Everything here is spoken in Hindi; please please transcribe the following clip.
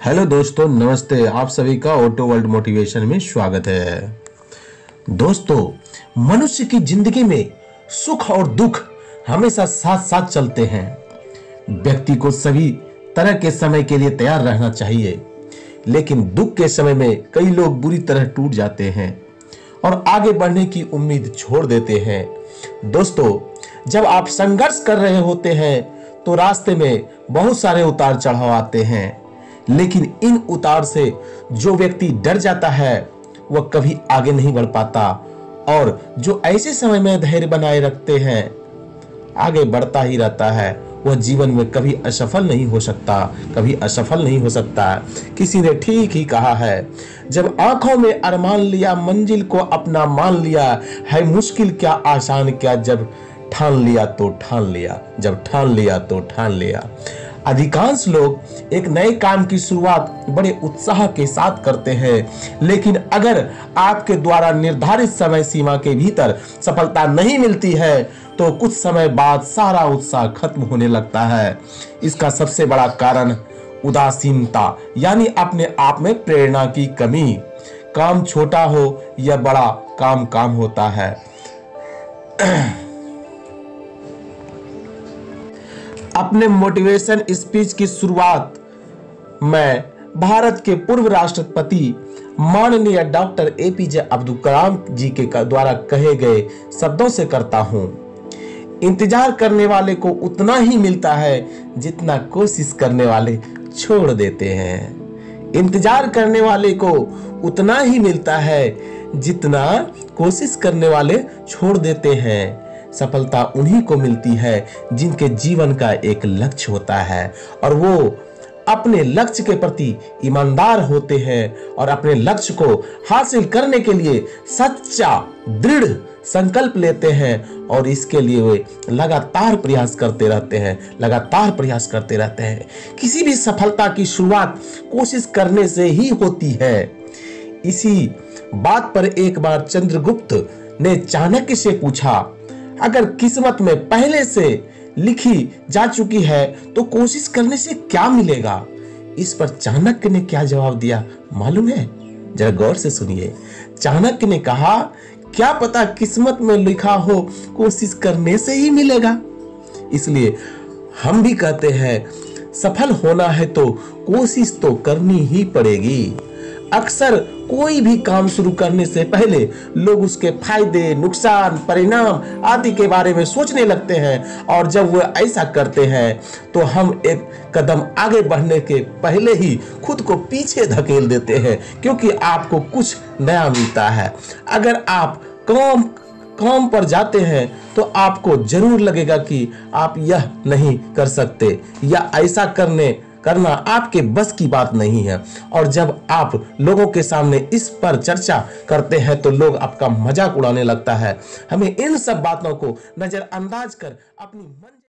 हेलो दोस्तों, नमस्ते। आप सभी का ऑटो वर्ल्ड मोटिवेशन में स्वागत है। दोस्तों, मनुष्य की ज़िंदगी में सुख और दुख हमेशा साथ साथ चलते हैं। व्यक्ति को सभी तरह के समय के लिए तैयार रहना चाहिए। लेकिन दुख के समय में कई लोग बुरी तरह टूट जाते हैं और आगे बढ़ने की उम्मीद छोड़ देते हैं। दोस्तों, जब आप संघर्ष कर रहे होते हैं तो रास्ते में बहुत सारे उतार चढ़ाव आते हैं। लेकिन इन उतार से जो व्यक्ति डर जाता है, वह कभी आगे नहीं बढ़ पाता। और जो ऐसे समय में धैर्य बनाए रखते हैं, आगे बढ़ता ही रहता है। वह जीवन में कभी असफल नहीं हो सकता, कभी असफल नहीं हो सकता। किसी ने ठीक ही कहा है, जब आँखों में अरमान लिया, मंजिल को अपना मान लिया, है मुश्किल क्या, आसान क्या, जब ठान लिया तो ठान लिया, जब ठान लिया तो ठान लिया। अधिकांश लोग एक नए काम की शुरुआत बड़े उत्साह के साथ करते हैं। लेकिन अगर आपके द्वारा निर्धारित समय सीमा के भीतर सफलता नहीं मिलती है तो कुछ समय बाद सारा उत्साह खत्म होने लगता है। इसका सबसे बड़ा कारण उदासीनता, यानी अपने आप में प्रेरणा की कमी। काम छोटा हो या बड़ा, काम काम होता है। अपने मोटिवेशन स्पीच की शुरुआत मैं भारत के पूर्व राष्ट्रपति माननीय डॉक्टर एपीजे अब्दुल कलाम जी के द्वारा कहे गए शब्दों से करता हूँ। इंतज़ार करने वाले को उतना ही मिलता है जितना कोशिश करने वाले छोड़ देते हैं। इंतज़ार करने वाले को उतना ही मिलता है जितना कोशिश करने वाले छोड़ देते हैं। सफलता उन्हीं को मिलती है जिनके जीवन का एक लक्ष्य होता है। और वो अपने लक्ष्य के प्रति ईमानदार होते हैं और अपने लक्ष्य को हासिल करने के लिए सच्चा, दृढ़ संकल्प लेते हैं और इसके लिए वे लगातार प्रयास करते रहते हैं, लगातार प्रयास करते रहते हैं। किसी भी सफलता की शुरुआत कोशिश करने से ही होती है। इसी बात पर एक बार चंद्रगुप्त ने चाणक्य से पूछा अगर किस्मत में पहले से लिखी जा चुकी है तो कोशिश करने से क्या मिलेगा? इस पर चाणक्य ने क्या जवाब दिया मालूम है? जरा गौर से सुनिए। चाणक्य ने कहा, क्या पता किस्मत में लिखा हो, कोशिश करने से ही मिलेगा। इसलिए हम भी कहते हैं, सफल होना है तो कोशिश तो करनी ही पड़ेगी। अक्सर कोई भी काम शुरू करने से पहले लोग उसके फ़ायदे, नुकसान, परिणाम आदि के बारे में सोचने लगते हैं और जब वह ऐसा करते हैं तो हम एक कदम आगे बढ़ने के पहले ही खुद को पीछे धकेल देते हैं, क्योंकि आपको कुछ नया मिलता है। अगर आप काम काम पर जाते हैं तो आपको ज़रूर लगेगा कि आप यह नहीं कर सकते या ऐसा करने करना आपके बस की बात नहीं है। और जब आप लोगों के सामने इस पर चर्चा करते हैं तो लोग आपका मज़ाक उड़ाने लगता है। हमें इन सब बातों को नजरअंदाज कर अपनी मन